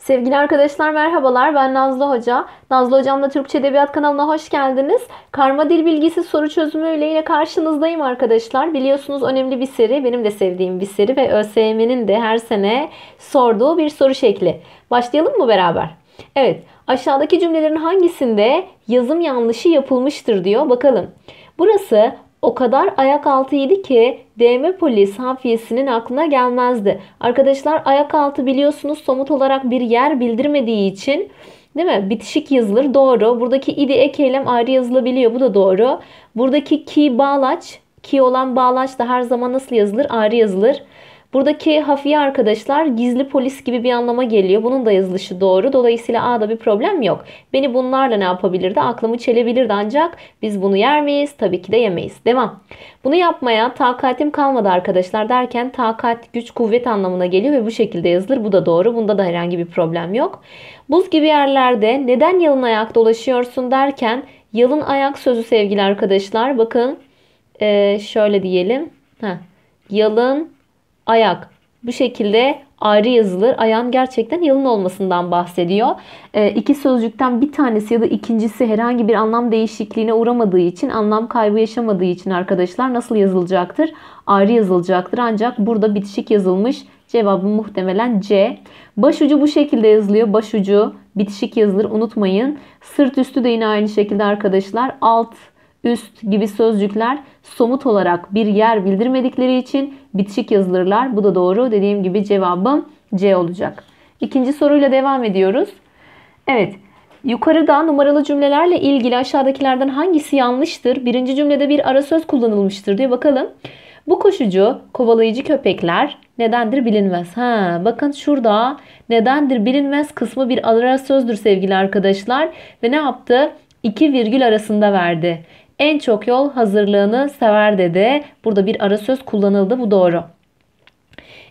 Sevgili arkadaşlar merhabalar ben Nazlı Hoca. Nazlı Hocam'la Türkçe Edebiyat kanalına hoş geldiniz. Karma dil bilgisi soru çözümüyle yine karşınızdayım arkadaşlar. Biliyorsunuz önemli bir seri, benim de sevdiğim bir seri ve ÖSYM'nin de her sene sorduğu bir soru şekli. Başlayalım mı beraber? Evet, aşağıdaki cümlelerin hangisinde yazım yanlışı yapılmıştır diyor. Bakalım. Burası o kadar ayak altıydı ki DM polis hafiyesinin aklına gelmezdi. Arkadaşlar ayak altı biliyorsunuz somut olarak bir yer bildirmediği için değil mi? Bitişik yazılır doğru. Buradaki idi ek eylem ayrı yazılabiliyor bu da doğru. Buradaki ki bağlaç ki olan bağlaç da her zaman nasıl yazılır? Ayrı yazılır. Buradaki hafiye arkadaşlar gizli polis gibi bir anlama geliyor. Bunun da yazılışı doğru. Dolayısıyla A'da bir problem yok. Beni bunlarla ne yapabilirdi? Aklımı çelebilirdi ancak biz bunu yer miyiz? Tabii ki de yemeyiz. Devam. Bunu yapmaya takatim kalmadı arkadaşlar derken takat güç kuvvet anlamına geliyor ve bu şekilde yazılır. Bu da doğru. Bunda da herhangi bir problem yok. Buz gibi yerlerde neden yalın ayak dolaşıyorsun derken yalın ayak sözü sevgili arkadaşlar. Bakın şöyle diyelim. Heh. Yalın ayak. Bu şekilde ayrı yazılır. Ayağın gerçekten yalın olmasından bahsediyor. E, iki sözcükten bir tanesi ya da ikincisi herhangi bir anlam değişikliğine uğramadığı için, anlam kaybı yaşamadığı için arkadaşlar nasıl yazılacaktır? Ayrı yazılacaktır. Ancak burada bitişik yazılmış. Cevabı muhtemelen C. Başucu bu şekilde yazılıyor. Başucu bitişik yazılır. Unutmayın. Sırt üstü de yine aynı şekilde arkadaşlar. Alt üst gibi sözcükler somut olarak bir yer bildirmedikleri için bitişik yazılırlar. Bu da doğru. Dediğim gibi cevabım C olacak. İkinci soruyla devam ediyoruz. Evet. Yukarıda numaralı cümlelerle ilgili aşağıdakilerden hangisi yanlıştır? Birinci cümlede bir ara söz kullanılmıştır diye bakalım. Bu koşucu, kovalayıcı köpekler nedendir bilinmez. Ha, bakın şurada nedendir bilinmez kısmı bir ara sözdür sevgili arkadaşlar. Ve ne yaptı? İki virgül arasında verdi. En çok yol hazırlığını sever dedi. Burada bir ara söz kullanıldı. Bu doğru.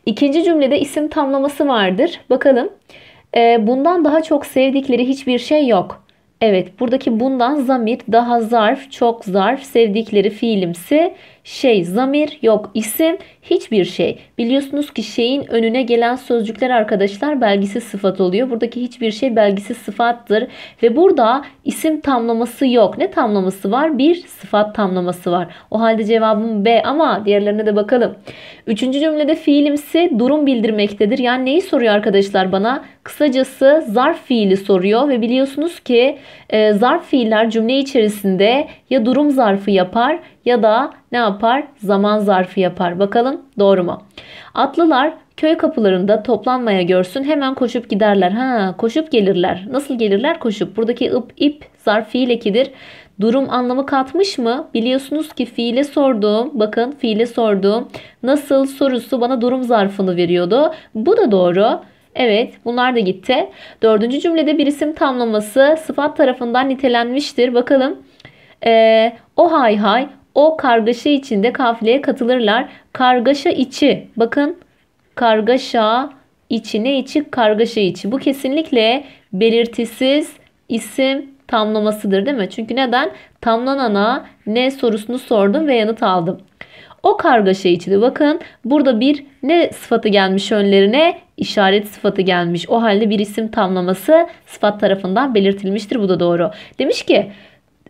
İkinci cümlede isim tamlaması vardır. Bakalım. Ee, bundan daha çok sevdikleri hiçbir şey yok. Evet buradaki bundan zamir daha zarf, çok zarf, sevdikleri fiilimsi şey, zamir yok, isim hiçbir şey. Biliyorsunuz ki şeyin önüne gelen sözcükler arkadaşlar belgisiz sıfat oluyor. Buradaki hiçbir şey belgisiz sıfattır. Ve burada isim tamlaması yok. Ne tamlaması var? Bir sıfat tamlaması var. O halde cevabım B ama diğerlerine de bakalım. Üçüncü cümlede fiilimsi durum bildirmektedir. Yani neyi soruyor arkadaşlar bana? Kısacası zarf fiili soruyor ve biliyorsunuz ki e, zarf fiiller cümle içerisinde ya durum zarfı yapar ya da ne yapar? Zaman zarfı yapar. Bakalım doğru mu? Atlılar köy kapılarında toplanmaya görsün hemen koşup giderler. Ha koşup gelirler. Nasıl gelirler? Koşup. Buradaki ip, ip zarf fiil ekidir. Durum anlamı katmış mı? Biliyorsunuz ki fiile sorduğum, bakın fiile sorduğum nasıl sorusu bana durum zarfını veriyordu. Bu da doğru. Evet bunlar da gitti. Dördüncü cümlede bir isim tamlaması sıfat tarafından nitelenmiştir. Bakalım. Ee, o hay hay o kargaşa içinde kafileye katılırlar. Kargaşa içi. Bakın kargaşa içi ne içi? Kargaşa içi. Bu kesinlikle belirtisiz isim tamlamasıdır değil mi? Çünkü neden? Tamlanana ne sorusunu sordum ve yanıt aldım. O kargaşa içinde bakın burada bir ne sıfatı gelmiş önlerine? işaret sıfatı gelmiş. O halde bir isim tamlaması sıfat tarafından belirtilmiştir. Bu da doğru. Demiş ki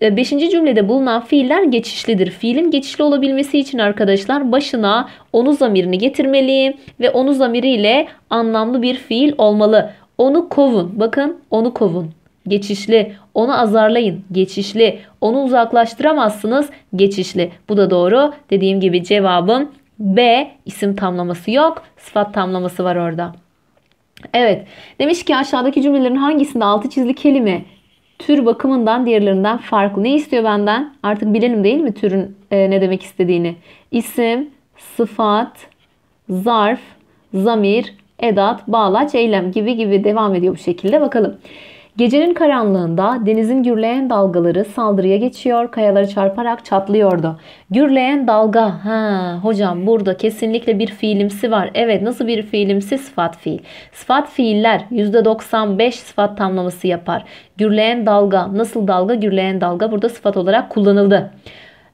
Beşinci cümlede bulunan fiiller geçişlidir. Fiilin geçişli olabilmesi için arkadaşlar başına onu zamirini getirmeliyim ve onu zamiriyle anlamlı bir fiil olmalı. Onu kovun. Bakın onu kovun. Geçişli. Onu azarlayın. Geçişli. Onu uzaklaştıramazsınız. Geçişli. Bu da doğru. Dediğim gibi cevabım B. isim tamlaması yok. Sıfat tamlaması var orada. Evet. Demiş ki aşağıdaki cümlelerin hangisinde altı çizili kelime tür bakımından diğerlerinden farklı. Ne istiyor benden? Artık bilelim değil mi türün e, ne demek istediğini? İsim, sıfat, zarf, zamir, edat, bağlaç, eylem gibi gibi devam ediyor bu şekilde. Bakalım. Gecenin karanlığında denizin gürleyen dalgaları saldırıya geçiyor, kayaları çarparak çatlıyordu. Gürleyen dalga, ha hocam burada kesinlikle bir fiilimsi var. Evet nasıl bir fiilimsi? Sıfat fiil. Sıfat fiiller %95 sıfat tamlaması yapar. Gürleyen dalga, nasıl dalga? Gürleyen dalga burada sıfat olarak kullanıldı.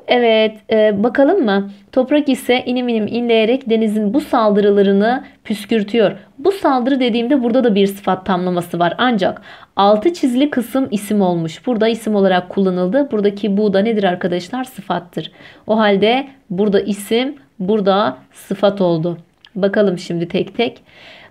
Evet, e, bakalım mı? Toprak ise inim inim inleyerek denizin bu saldırılarını püskürtüyor. Bu saldırı dediğimde burada da bir sıfat tamlaması var. Ancak altı çizili kısım isim olmuş. Burada isim olarak kullanıldı. Buradaki bu da nedir arkadaşlar? Sıfattır. O halde burada isim, burada sıfat oldu. Bakalım şimdi tek tek.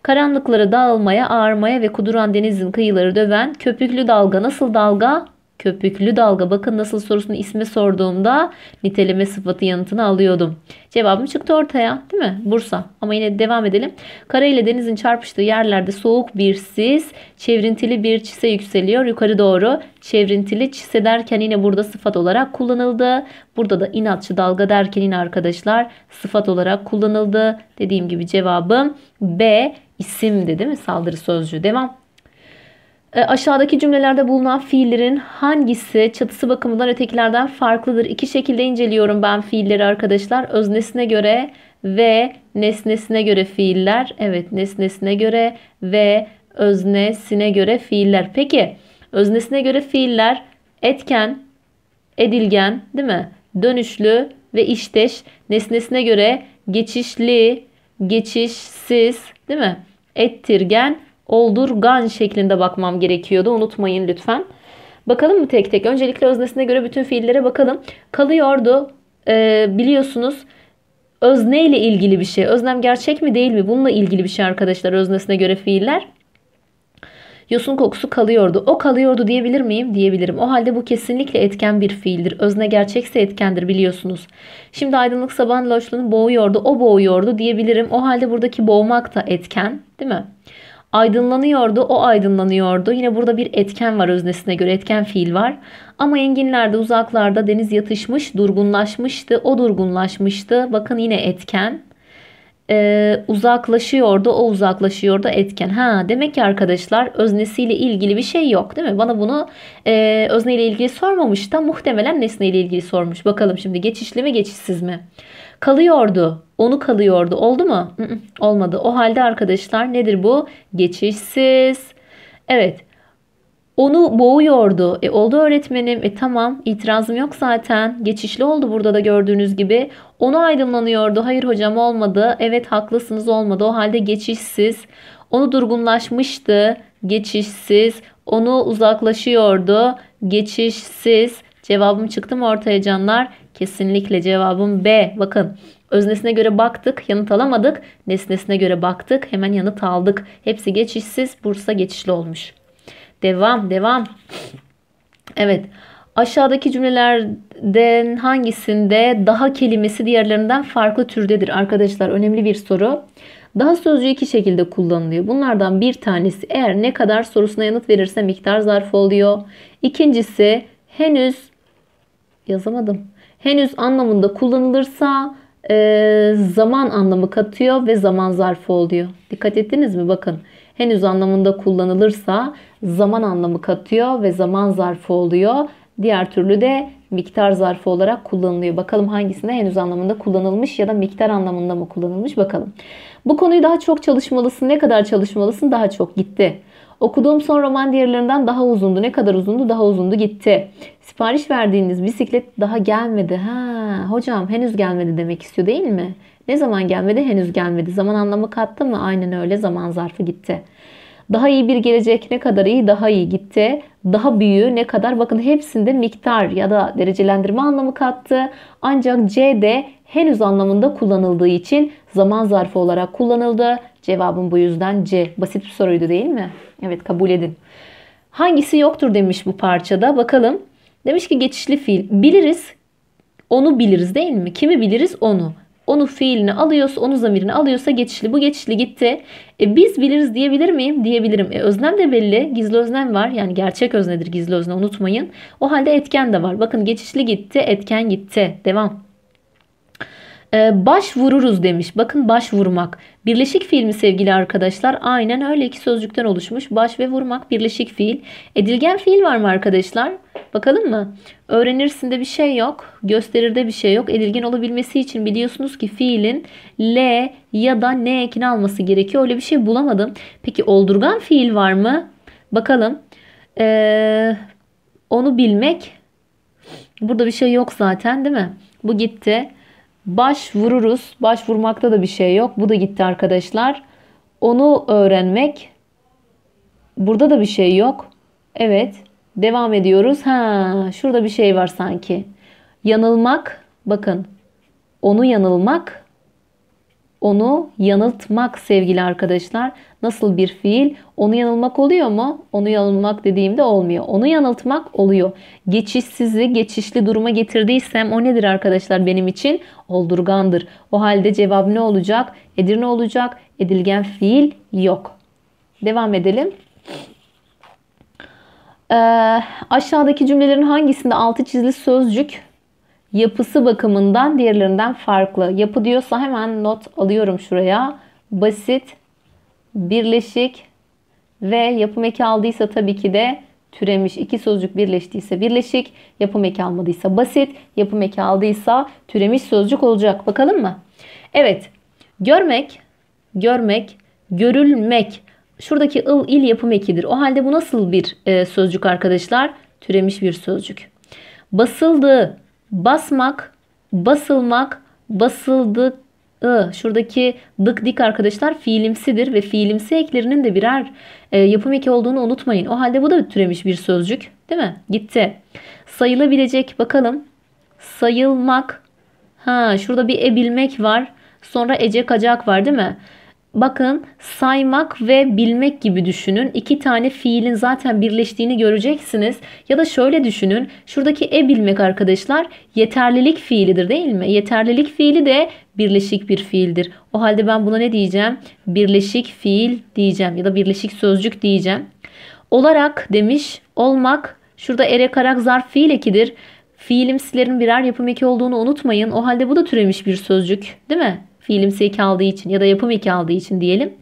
Karanlıkları dağılmaya, ağarmaya ve kuduran denizin kıyıları döven köpüklü dalga nasıl dalga? Köpüklü dalga. Bakın nasıl sorusunu ismi sorduğumda niteleme sıfatı yanıtını alıyordum. Cevabım çıktı ortaya değil mi? Bursa. Ama yine devam edelim. Kara ile denizin çarpıştığı yerlerde soğuk bir sis, çevrintili bir çise yükseliyor. Yukarı doğru çevrintili çise derken yine burada sıfat olarak kullanıldı. Burada da inatçı dalga derken yine arkadaşlar sıfat olarak kullanıldı. Dediğim gibi cevabım B isimdi değil mi? Saldırı sözcüğü. Devam. E, aşağıdaki cümlelerde bulunan fiillerin hangisi çatısı bakımından ötekilerden farklıdır? İki şekilde inceliyorum ben fiilleri arkadaşlar. Öznesine göre ve nesnesine göre fiiller. Evet nesnesine göre ve öznesine göre fiiller. Peki öznesine göre fiiller etken, edilgen değil mi? Dönüşlü ve işteş. Nesnesine göre geçişli, geçişsiz değil mi? Ettirgen oldurgan şeklinde bakmam gerekiyordu. Unutmayın lütfen. Bakalım mı tek tek? Öncelikle öznesine göre bütün fiillere bakalım. Kalıyordu e, biliyorsunuz özne ile ilgili bir şey. Öznem gerçek mi değil mi? Bununla ilgili bir şey arkadaşlar öznesine göre fiiller. Yosun kokusu kalıyordu. O kalıyordu diyebilir miyim? Diyebilirim. O halde bu kesinlikle etken bir fiildir. Özne gerçekse etkendir biliyorsunuz. Şimdi aydınlık sabahın loşluğunu boğuyordu. O boğuyordu diyebilirim. O halde buradaki boğmak da etken değil mi? Aydınlanıyordu, o aydınlanıyordu. Yine burada bir etken var öznesine göre, etken fiil var. Ama enginlerde, uzaklarda deniz yatışmış, durgunlaşmıştı, o durgunlaşmıştı. Bakın yine etken. Ee, uzaklaşıyordu, o uzaklaşıyordu etken. Ha demek ki arkadaşlar öznesiyle ilgili bir şey yok değil mi? Bana bunu e, özneyle ilgili sormamış da muhtemelen nesneyle ilgili sormuş. Bakalım şimdi geçişli mi geçişsiz mi? Kalıyordu. Onu kalıyordu. Oldu mu? olmadı. O halde arkadaşlar nedir bu? Geçişsiz. Evet. Onu boğuyordu. E oldu öğretmenim. E tamam itirazım yok zaten. Geçişli oldu burada da gördüğünüz gibi. Onu aydınlanıyordu. Hayır hocam olmadı. Evet haklısınız olmadı. O halde geçişsiz. Onu durgunlaşmıştı. Geçişsiz. Onu uzaklaşıyordu. Geçişsiz. Cevabım çıktı mı ortaya canlar? Kesinlikle cevabım B. Bakın öznesine göre baktık yanıt alamadık. Nesnesine göre baktık hemen yanıt aldık. Hepsi geçişsiz Bursa geçişli olmuş. Devam devam. Evet aşağıdaki cümlelerden hangisinde daha kelimesi diğerlerinden farklı türdedir arkadaşlar? Önemli bir soru. Daha sözcüğü iki şekilde kullanılıyor. Bunlardan bir tanesi eğer ne kadar sorusuna yanıt verirse miktar zarfı oluyor. İkincisi henüz yazamadım henüz anlamında kullanılırsa e, zaman anlamı katıyor ve zaman zarfı oluyor. Dikkat ettiniz mi? Bakın henüz anlamında kullanılırsa zaman anlamı katıyor ve zaman zarfı oluyor. Diğer türlü de miktar zarfı olarak kullanılıyor. Bakalım hangisinde henüz anlamında kullanılmış ya da miktar anlamında mı kullanılmış bakalım. Bu konuyu daha çok çalışmalısın. Ne kadar çalışmalısın? Daha çok gitti. Okuduğum son roman diğerlerinden daha uzundu. Ne kadar uzundu? Daha uzundu gitti. Sipariş verdiğiniz bisiklet daha gelmedi. Ha, hocam henüz gelmedi demek istiyor değil mi? Ne zaman gelmedi? Henüz gelmedi. Zaman anlamı kattı mı? Aynen öyle. Zaman zarfı gitti. Daha iyi bir gelecek ne kadar iyi daha iyi gitti. Daha büyüğü ne kadar bakın hepsinde miktar ya da derecelendirme anlamı kattı. Ancak C de henüz anlamında kullanıldığı için zaman zarfı olarak kullanıldı. Cevabım bu yüzden C. Basit bir soruydu değil mi? Evet kabul edin. Hangisi yoktur demiş bu parçada. Bakalım. Demiş ki geçişli fiil. Biliriz. Onu biliriz değil mi? Kimi biliriz? Onu. Onu fiilini alıyorsa, onu zamirini alıyorsa geçişli. Bu geçişli gitti. E, biz biliriz diyebilir miyim? Diyebilirim. E, öznem de belli. Gizli öznem var. Yani gerçek öznedir gizli özne unutmayın. O halde etken de var. Bakın geçişli gitti, etken gitti. Devam. Ee, baş vururuz demiş. Bakın baş vurmak. Birleşik fiil mi sevgili arkadaşlar? Aynen öyle iki sözcükten oluşmuş. Baş ve vurmak birleşik fiil. Edilgen fiil var mı arkadaşlar? Bakalım mı? Öğrenirsin de bir şey yok. Gösterir de bir şey yok. Edilgen olabilmesi için biliyorsunuz ki fiilin L ya da N ekini alması gerekiyor. Öyle bir şey bulamadım. Peki oldurgan fiil var mı? Bakalım. Ee, onu bilmek Burada bir şey yok zaten değil mi? Bu gitti. Baş vururuz. Baş vurmakta da bir şey yok. Bu da gitti arkadaşlar. Onu öğrenmek. Burada da bir şey yok. Evet. Devam ediyoruz. Ha, şurada bir şey var sanki. Yanılmak. Bakın. Onu yanılmak. Onu yanıltmak sevgili arkadaşlar. Nasıl bir fiil? Onu yanılmak oluyor mu? Onu yanılmak dediğimde olmuyor. Onu yanıltmak oluyor. Geçişsizi geçişli duruma getirdiysem o nedir arkadaşlar benim için? Oldurgandır. O halde cevap ne olacak? Edirne olacak. Edilgen fiil yok. Devam edelim. Ee, aşağıdaki cümlelerin hangisinde altı çizili sözcük yapısı bakımından diğerlerinden farklı? Yapı diyorsa hemen not alıyorum şuraya. Basit, birleşik ve yapım eki aldıysa tabii ki de türemiş. iki sözcük birleştiyse birleşik, yapım eki almadıysa basit, yapım eki aldıysa türemiş sözcük olacak. Bakalım mı? Evet. Görmek, görmek, görülmek. Şuradaki ıl il yapım ekidir. O halde bu nasıl bir e, sözcük arkadaşlar? Türemiş bir sözcük. Basıldı, basmak, basılmak, basıldı, ı. Şuradaki dık dik arkadaşlar fiilimsidir ve fiilimsi eklerinin de birer e, yapım eki olduğunu unutmayın. O halde bu da türemiş bir sözcük değil mi? Gitti. Sayılabilecek bakalım. Sayılmak. Ha şurada bir e bilmek var. Sonra ece kacak var değil mi? Bakın saymak ve bilmek gibi düşünün. İki tane fiilin zaten birleştiğini göreceksiniz. Ya da şöyle düşünün. Şuradaki e bilmek arkadaşlar yeterlilik fiilidir değil mi? Yeterlilik fiili de birleşik bir fiildir. O halde ben buna ne diyeceğim? Birleşik fiil diyeceğim ya da birleşik sözcük diyeceğim. Olarak demiş olmak şurada ere karak zarf fiil ekidir. Fiilimsilerin birer yapım eki olduğunu unutmayın. O halde bu da türemiş bir sözcük değil mi? Fiilimsi eki aldığı için ya da yapım eki aldığı için diyelim.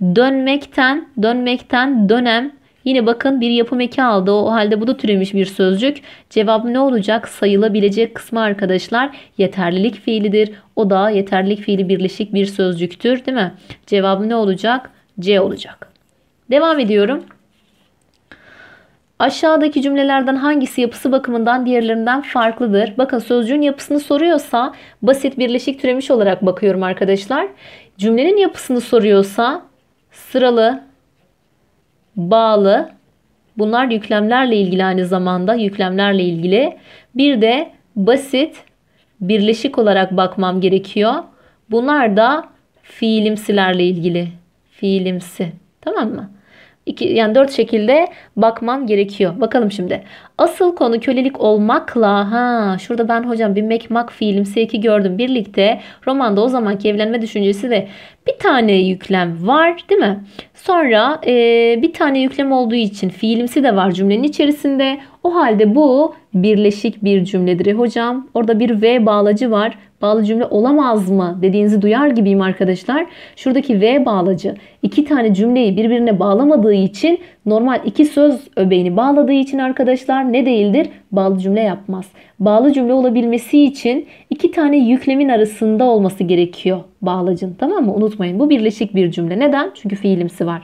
Dönmekten, dönmekten dönem. Yine bakın bir yapım eki aldı. O halde bu da türemiş bir sözcük. Cevap ne olacak? Sayılabilecek kısmı arkadaşlar yeterlilik fiilidir. O da yeterlilik fiili birleşik bir sözcüktür değil mi? Cevabı ne olacak? C olacak. Devam ediyorum. Aşağıdaki cümlelerden hangisi yapısı bakımından diğerlerinden farklıdır? Bakın sözcüğün yapısını soruyorsa basit birleşik türemiş olarak bakıyorum arkadaşlar. Cümlenin yapısını soruyorsa sıralı, bağlı, bunlar yüklemlerle ilgili aynı zamanda yüklemlerle ilgili. Bir de basit, birleşik olarak bakmam gerekiyor. Bunlar da fiilimsilerle ilgili. Fiilimsi. Tamam mı? İki, yani dört şekilde bakmam gerekiyor. Bakalım şimdi. Asıl konu kölelik olmakla ha şurada ben hocam bir mekmak fiilimsi iki gördüm. Birlikte romanda o zamanki evlenme düşüncesi de bir tane yüklem var değil mi? Sonra e, bir tane yüklem olduğu için fiilimsi de var cümlenin içerisinde. O halde bu birleşik bir cümledir. E hocam orada bir V bağlacı var. Bağlı cümle olamaz mı dediğinizi duyar gibiyim arkadaşlar. Şuradaki V bağlacı iki tane cümleyi birbirine bağlamadığı için normal iki söz öbeğini bağladığı için arkadaşlar ne değildir? Bağlı cümle yapmaz. Bağlı cümle olabilmesi için iki tane yüklemin arasında olması gerekiyor bağlacın. Tamam mı? Unutmayın. Bu birleşik bir cümle. Neden? Çünkü fiilimsi var.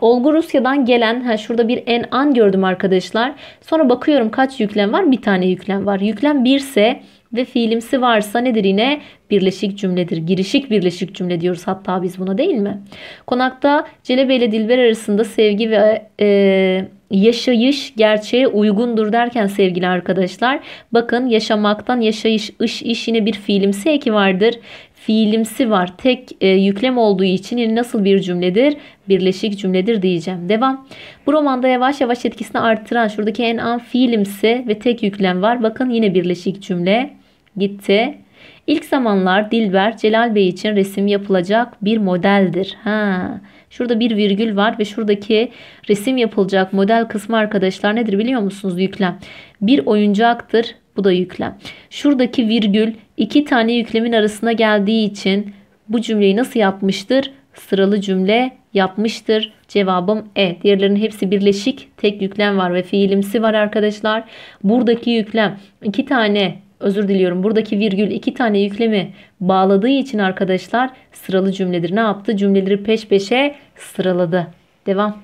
Olgu Rusya'dan gelen, ha şurada bir en an gördüm arkadaşlar. Sonra bakıyorum kaç yüklem var? Bir tane yüklem var. Yüklem 1 ise ve fiilimsi varsa nedir yine? Birleşik cümledir. Girişik birleşik cümle diyoruz hatta biz buna değil mi? Konakta Celebe ile Dilber arasında sevgi ve e, yaşayış gerçeğe uygundur derken sevgili arkadaşlar bakın yaşamaktan yaşayış ış iş yine bir fiilimsi eki vardır. Fiilimsi var. Tek e, yüklem olduğu için yine nasıl bir cümledir? Birleşik cümledir diyeceğim. Devam. Bu romanda yavaş yavaş etkisini arttıran şuradaki en an fiilimsi ve tek yüklem var. Bakın yine birleşik cümle gitti. İlk zamanlar Dilber Celal Bey için resim yapılacak bir modeldir. Ha. Şurada bir virgül var ve şuradaki resim yapılacak model kısmı arkadaşlar nedir biliyor musunuz? Yüklem. Bir oyuncaktır. Bu da yüklem. Şuradaki virgül iki tane yüklemin arasına geldiği için bu cümleyi nasıl yapmıştır? Sıralı cümle yapmıştır. Cevabım E. Diğerlerinin hepsi birleşik. Tek yüklem var ve fiilimsi var arkadaşlar. Buradaki yüklem iki tane özür diliyorum buradaki virgül iki tane yüklemi bağladığı için arkadaşlar sıralı cümledir. Ne yaptı? Cümleleri peş peşe sıraladı. Devam.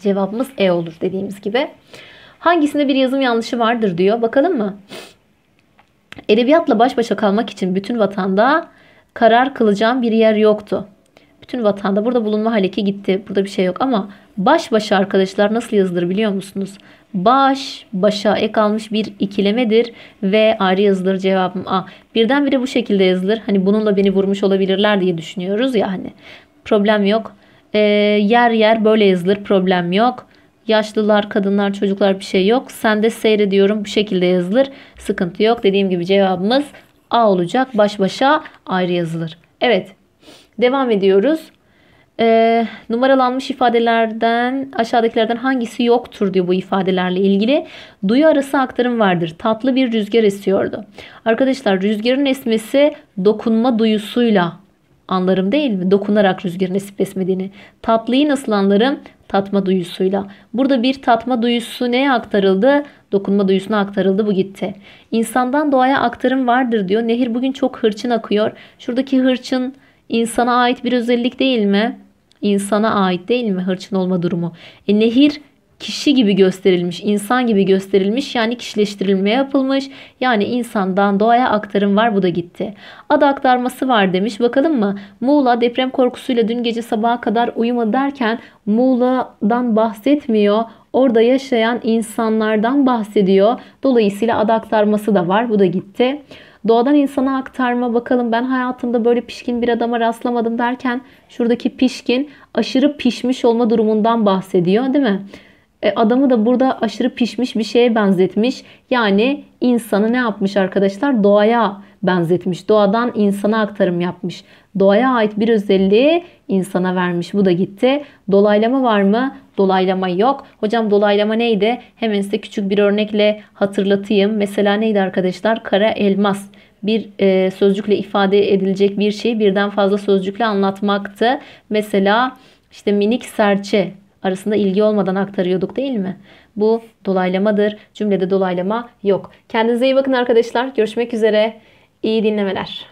Cevabımız E olur dediğimiz gibi. Hangisinde bir yazım yanlışı vardır diyor. Bakalım mı? Edebiyatla baş başa kalmak için bütün vatanda karar kılacağım bir yer yoktu. Bütün vatanda burada bulunma haleki gitti. Burada bir şey yok ama baş başa arkadaşlar nasıl yazılır biliyor musunuz? Baş başa ek almış bir ikilemedir ve ayrı yazılır cevabım A. Birdenbire bu şekilde yazılır. Hani bununla beni vurmuş olabilirler diye düşünüyoruz ya hani. Problem yok. Ee, yer yer böyle yazılır. Problem yok. Yaşlılar, kadınlar, çocuklar bir şey yok. Sen de seyrediyorum bu şekilde yazılır. Sıkıntı yok. Dediğim gibi cevabımız A olacak. Baş başa ayrı yazılır. Evet. Devam ediyoruz. Ee, numaralanmış ifadelerden aşağıdakilerden hangisi yoktur diyor bu ifadelerle ilgili. Duyu arası aktarım vardır. Tatlı bir rüzgar esiyordu. Arkadaşlar rüzgarın esmesi dokunma duyusuyla anlarım değil mi? Dokunarak rüzgarın esip esmediğini. Tatlıyı nasıl anlarım? Tatma duyusuyla. Burada bir tatma duyusu neye aktarıldı? Dokunma duyusuna aktarıldı bu gitti. İnsandan doğaya aktarım vardır diyor. Nehir bugün çok hırçın akıyor. Şuradaki hırçın insana ait bir özellik değil mi? İnsana ait değil mi hırçın olma durumu? E, nehir kişi gibi gösterilmiş, insan gibi gösterilmiş yani kişileştirilme yapılmış. Yani insandan doğaya aktarım var bu da gitti. Ad aktarması var demiş. Bakalım mı? Muğla deprem korkusuyla dün gece sabaha kadar uyumadı derken Muğla'dan bahsetmiyor. Orada yaşayan insanlardan bahsediyor. Dolayısıyla ad aktarması da var. Bu da gitti. Doğadan insana aktarma bakalım ben hayatımda böyle pişkin bir adama rastlamadım derken şuradaki pişkin aşırı pişmiş olma durumundan bahsediyor değil mi? E, adamı da burada aşırı pişmiş bir şeye benzetmiş. Yani insanı ne yapmış arkadaşlar? Doğaya benzetmiş. Doğadan insana aktarım yapmış. Doğaya ait bir özelliği insana vermiş. Bu da gitti. Dolaylama var mı? Dolaylama yok. Hocam dolaylama neydi? Hemen size küçük bir örnekle hatırlatayım. Mesela neydi arkadaşlar? Kara elmas bir e, sözcükle ifade edilecek bir şeyi birden fazla sözcükle anlatmaktı. Mesela işte minik serçe arasında ilgi olmadan aktarıyorduk değil mi? Bu dolaylamadır. Cümlede dolaylama yok. Kendinize iyi bakın arkadaşlar. Görüşmek üzere. İyi dinlemeler.